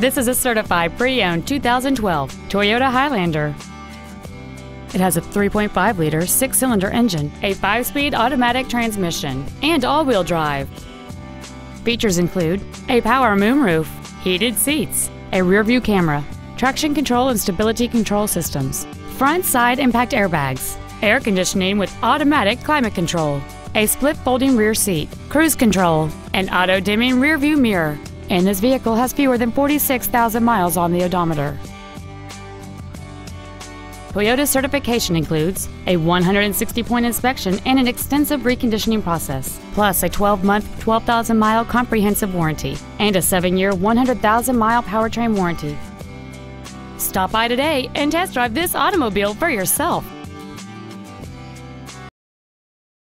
This is a certified pre-owned 2012 Toyota Highlander. It has a 3.5 liter six cylinder engine, a five speed automatic transmission, and all wheel drive. Features include a power moonroof, heated seats, a rear view camera, traction control and stability control systems, front side impact airbags, air conditioning with automatic climate control, a split folding rear seat, cruise control, an auto dimming rear view mirror, and this vehicle has fewer than 46,000 miles on the odometer. Toyota's certification includes a 160 point inspection and an extensive reconditioning process, plus a 12 month, 12,000 mile comprehensive warranty, and a 7 year, 100,000 mile powertrain warranty. Stop by today and test drive this automobile for yourself.